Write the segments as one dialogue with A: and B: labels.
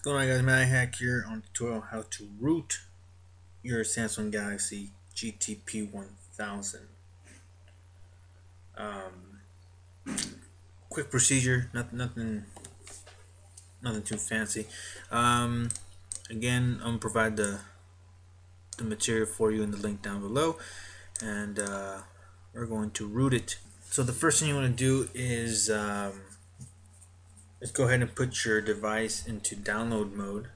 A: What's going on guys, MagHack here on tutorial how to root your Samsung Galaxy GTP 1000. Um, quick procedure, nothing, nothing, nothing too fancy. Um, again, I'm gonna provide the the material for you in the link down below, and uh, we're going to root it. So the first thing you want to do is um, let's go ahead and put your device into download mode.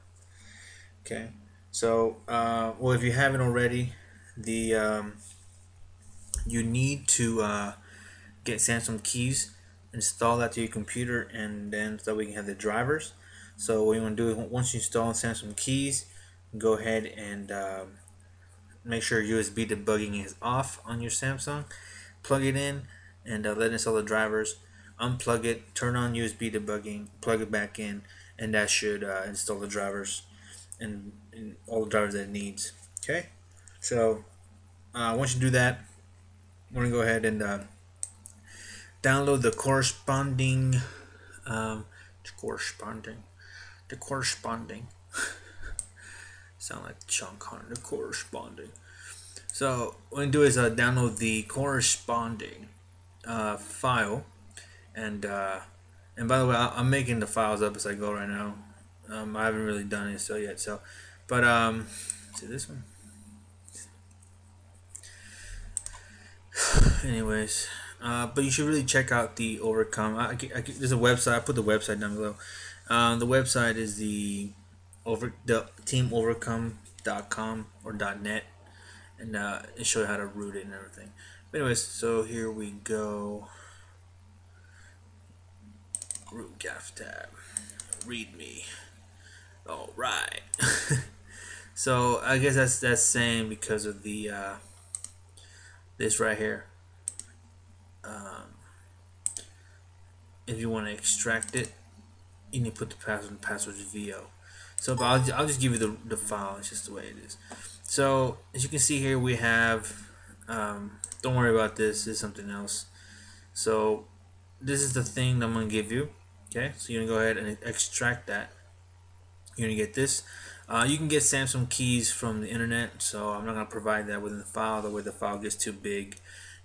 A: Okay so uh, well if you haven't already the um, you need to uh, get Samsung Kies install that to your computer and then so we can have the drivers. So what you want to do is once you install Samsung Kies go ahead and um, make sure USB debugging is off on your Samsung. Plug it in and uh, let it install the drivers unplug it, turn on USB debugging, plug it back in, and that should uh, install the drivers and, and, all the drivers that it needs. Okay, so uh, once you do that, we're gonna go ahead and uh, download the corresponding, um, corresponding, the corresponding. Sound like Sean Connery, the corresponding. So what gonna do is uh, download the corresponding uh, file and uh, and by the way, I'm making the files up as I go right now. Um, I haven't really done it still yet. So, but um, see this one. Anyways, uh, but you should really check out the Overcome. I, I, I, there's a website. I put the website down below. Um, the website is the over the teamovercome.com or .net, and uh, it shows you how to root it and everything. But anyways, so here we go root gaff tab. Read me. All right. So I guess that's that's same because of the uh, this right here. Um, if you want to extract it you need to put the password in password VO so I'll, I'll just give you the, the file. It's just the way it is. So as you can see here we have um, don't worry about this, this is something else. So this is the thing I'm going to give you okay so you're gonna go ahead and extract that. You're gonna get this. Uh, you can get Samsung Kies from the internet so I'm not gonna provide that within the file. The way the file gets too big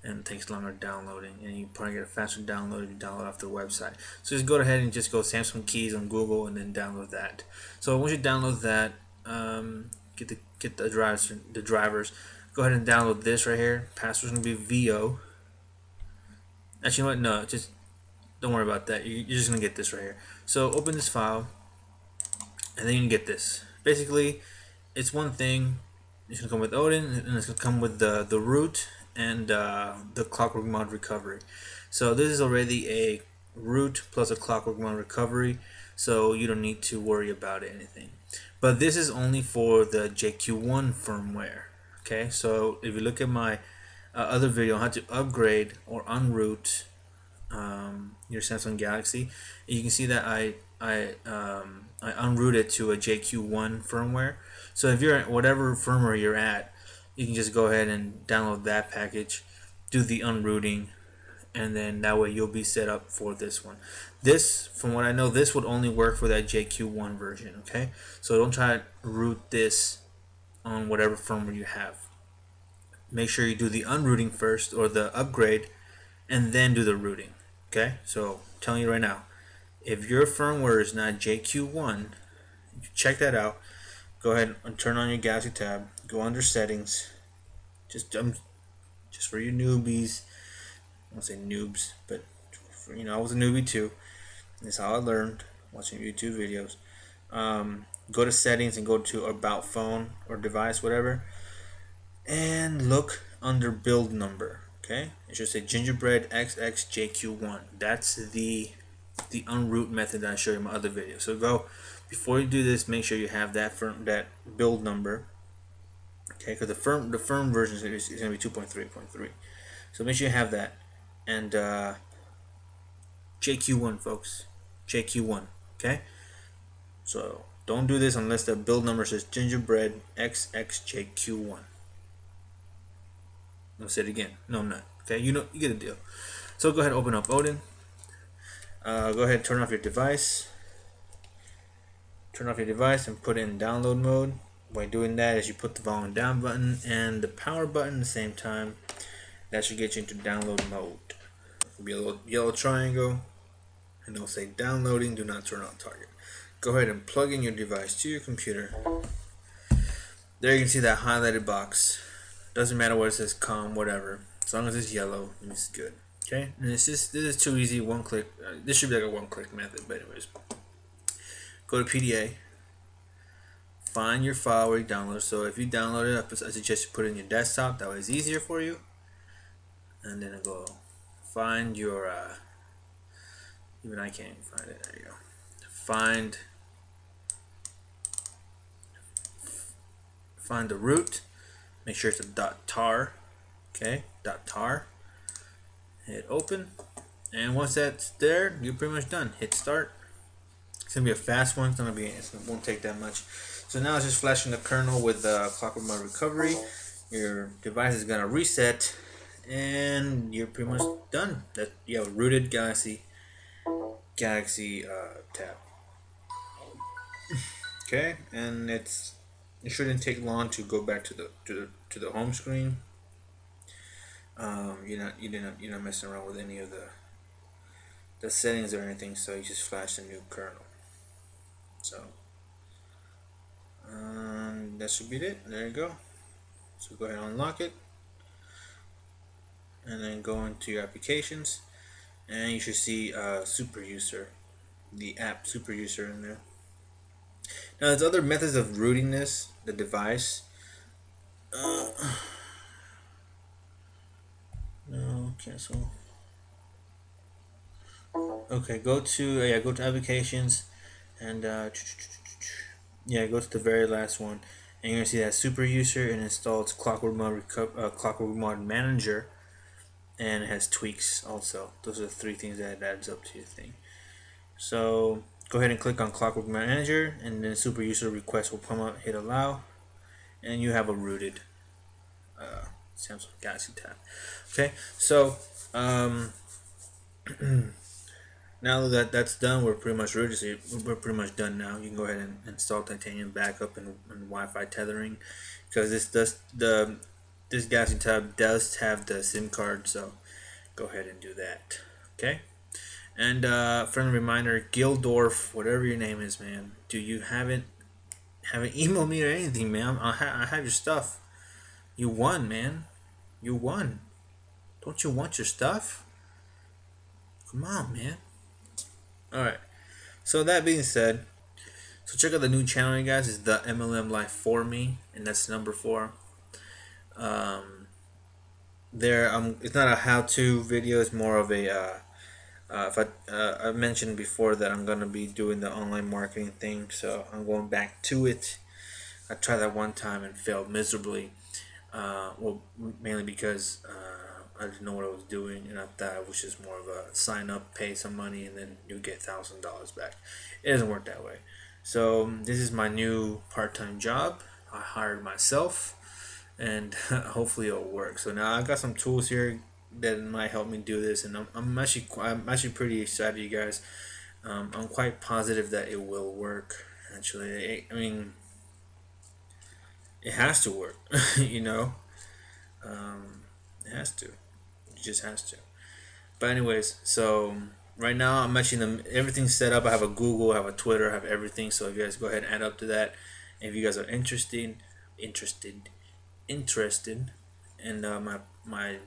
A: and takes longer downloading and you probably get a faster download if you download off the website. So just go ahead and just go Samsung Kies on Google and then download that. So once you download that um, get the get the drivers the drivers go ahead and download this right here. Password's gonna be VO actually what? No just don't worry about that. You're just gonna get this right here. So open this file and then you can get this. Basically it's one thing. It's gonna come with Odin and it's gonna come with the the root and uh, the clockwork mod recovery. So this is already a root plus a clockwork mod recovery so you don't need to worry about anything. But this is only for the JQ1 firmware okay? So if you look at my uh, other video on how to upgrade or unroot um, your Samsung Galaxy. You can see that I I um, I unrooted to a JQ1 firmware. So if you're at whatever firmware you're at, you can just go ahead and download that package, do the unrooting, and then that way you'll be set up for this one. This, from what I know, this would only work for that JQ1 version. Okay, so don't try to root this on whatever firmware you have. Make sure you do the unrooting first or the upgrade, and then do the rooting. Okay, so I'm telling you right now, if your firmware is not JQ1, check that out. Go ahead and turn on your Galaxy tab. Go under settings. Just um, just for you newbies. I won't say noobs, but for, you know I was a newbie too. That's how I learned watching YouTube videos. Um, go to settings and go to about phone or device, whatever, and look under build number okay? It should say gingerbread xxjq1 that's the the unroot method that I showed you in my other video. So go before you do this make sure you have that firm that build number okay? Because the firm the firm version is, going to be 2.3.3 so make sure you have that. And uh, JQ1 folks. JQ1 okay? So don't do this unless the build number says gingerbread xxjq1 I'll say it again. No, I'm not. Okay, you know, you get the deal. So go ahead open up Odin. Uh, go ahead turn off your device. turn off your device and put it in download mode. By doing that is you put the volume down button and the power button at the same time. That should get you into download mode. It'll be a little yellow triangle and it'll say downloading, do not turn on target. Go ahead and plug in your device to your computer. There you can see that highlighted box. Doesn't matter what it says come, whatever. As long as it's yellow, it's good. Okay, and it's just this is too easy. One click. Uh, this should be like a one click method, but anyways, go to PDA. Find your file where you download. So if you download it, I suggest you put it in your desktop. That way it's easier for you. And then I go find your. Uh, even I can't even find it. There you go. Find. Find the root. Make sure it's a dot .tar. Okay, dot .tar. Hit open. And once that's there you're pretty much done. Hit start. It's gonna be a fast one. It's gonna be it won't take that much. So now it's just flashing the kernel with the uh, clockwork mod recovery. Your device is gonna reset. And you're pretty much done. That you have a rooted galaxy galaxy uh, tab. Okay and it's it shouldn't take long to go back to the to the to the home screen. Um, you're not you didn't you're not messing around with any of the the settings or anything so you just flash the new kernel. So um, that should be it. There you go. So go ahead and unlock it. And then go into your applications. And you should see uh, super user the app super user in there now there's other methods of rooting this the device uh, no, cancel. Okay, go to uh, yeah, go to applications, and uh, yeah, go to the very last one, and you're gonna see that super user and installs Clockwork Mod uh, Clockwork Mod Manager, and it has tweaks also. Those are the three things that adds up to your thing. So go ahead and click on Clockwork Manager, and then super user request will come up. Hit allow, and you have a rooted. Uh, Samsung Galaxy Tab. Okay, so um, now that that's done, we're pretty much. So we're pretty much done now. You can go ahead and install Titanium backup and, and Wi-Fi tethering because this does the this Galaxy Tab does have the SIM card. So go ahead and do that. Okay. And uh, friendly reminder, Gildorf, whatever your name is, man, do you haven't haven't emailed me or anything, man? I, ha I have your stuff. You won, man. You won. Don't you want your stuff? Come on, man. Alright. So that being said, so check out the new channel, you guys. Is the MLM Life for me, and that's number four. Um, there, um, it's not a how-to video. It's more of a. Uh, uh, if I, uh, I mentioned before that I'm gonna be doing the online marketing thing, so I'm going back to it. I tried that one time and failed miserably. Uh, well, mainly because uh, I didn't know what I was doing, and I thought it was just more of a sign up, pay some money, and then you get thousand dollars back. It doesn't work that way. So um, this is my new part-time job. I hired myself, and hopefully it'll work. So now I got some tools here that might help me do this, and I'm, I'm actually I'm actually pretty excited, you guys. Um, I'm quite positive that it will work. Actually, I mean it has to work, you know. Um, it has to. It just has to. But anyways, so right now I'm actually the, everything's set up. I have a Google, I have a Twitter, I have everything. So if you guys go ahead and add up to that, if you guys are interested, interested, interested in uh, my my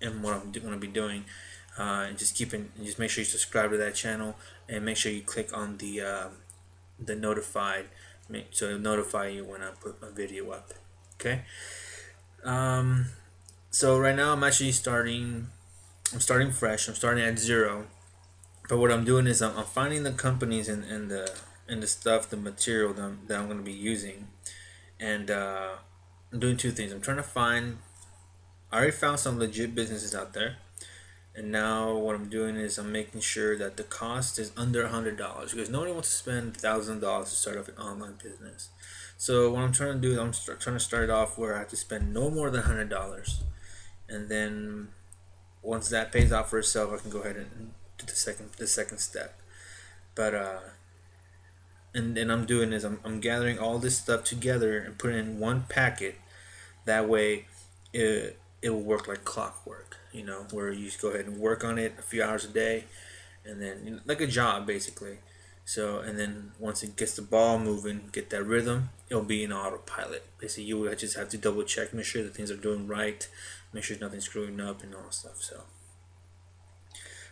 A: and what I'm going to be doing, uh, and just keep in, just make sure you subscribe to that channel and make sure you click on the uh, the notified so it'll notify you when I put a video up okay? Um, so right now I'm actually starting I'm starting fresh I'm starting at zero but what I'm doing is I'm, I'm finding the companies and, and the and the stuff the material that I'm, that I'm going to be using and uh, I'm doing two things. I'm trying to find I already found some legit businesses out there. And now what I'm doing is I'm making sure that the cost is under a hundred dollars because nobody wants to spend thousand dollars to start up an online business. So what I'm trying to do is I'm trying to start off where I have to spend no more than hundred dollars. And then once that pays off for itself I can go ahead and do the second the second step. But uh and and I'm doing is I'm, I'm gathering all this stuff together and putting in one packet. That way, it it will work like clockwork. You know, where you just go ahead and work on it a few hours a day, and then you know, like a job basically. So and then once it gets the ball moving, get that rhythm, it'll be in autopilot. Basically, you just have to double check, make sure that things are doing right, make sure nothing's screwing up and all that stuff. So,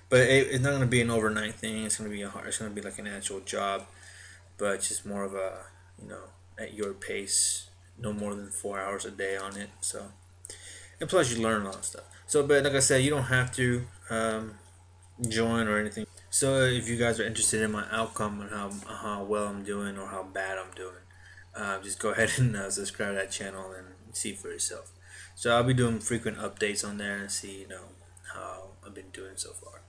A: but it, it's not gonna be an overnight thing. It's gonna be a hard. It's gonna be like an actual job, but just more of a you know at your pace, no more than four hours a day on it. So, and plus you learn a lot of stuff. So, but like I said, you don't have to um, join or anything. So if you guys are interested in my outcome and how, how well I'm doing or how bad I'm doing, uh, just go ahead and uh, subscribe to that channel and see for yourself. So I'll be doing frequent updates on there and see you know how I've been doing so far.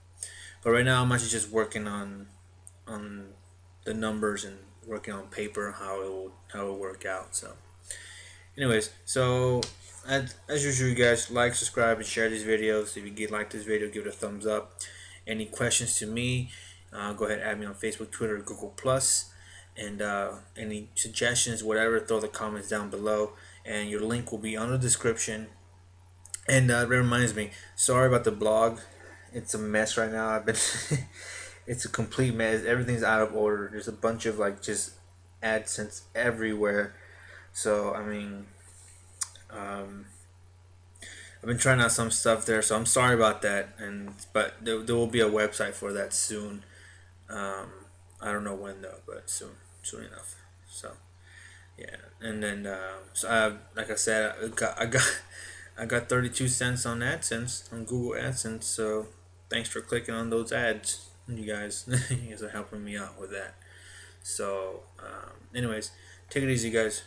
A: But right now I'm actually just working on on the numbers and working on paper how it will how it will work out. So, anyways, so as, as usual, you guys like, subscribe, and share these videos. If you get like this video, give it a thumbs up any questions to me, uh, go ahead add me on Facebook, Twitter, Google Plus, and uh, any suggestions, whatever, throw the comments down below, and your link will be on the description. And uh, that reminds me, sorry about the blog. It's a mess right now. I've been, it's a complete mess. Everything's out of order. There's a bunch of like just AdSense everywhere. So I mean, um, I've been trying out some stuff there, so I'm sorry about that. And but there, there will be a website for that soon. Um, I don't know when though, but soon, soon enough. So yeah, and then uh, so I like I said, I got I got I got 32 cents on AdSense on Google AdSense. So thanks for clicking on those ads, you guys. you guys are helping me out with that. So, um, anyways, take it easy, guys.